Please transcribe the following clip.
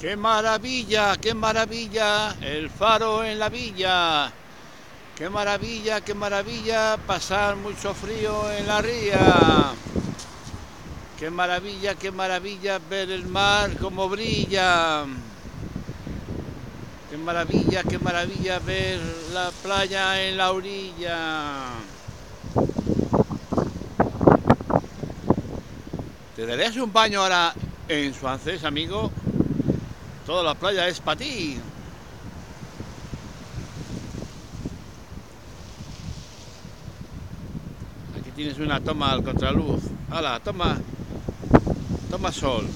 ¡Qué maravilla, qué maravilla! El faro en la villa. ¡Qué maravilla, qué maravilla! Pasar mucho frío en la ría. ¡Qué maravilla, qué maravilla! Ver el mar como brilla. ¡Qué maravilla, qué maravilla! Ver la playa en la orilla. ¿Te darías un baño ahora en Suancés, amigo? Toda la playa es para ti. Aquí tienes una toma al contraluz. Hala, toma. Toma sol.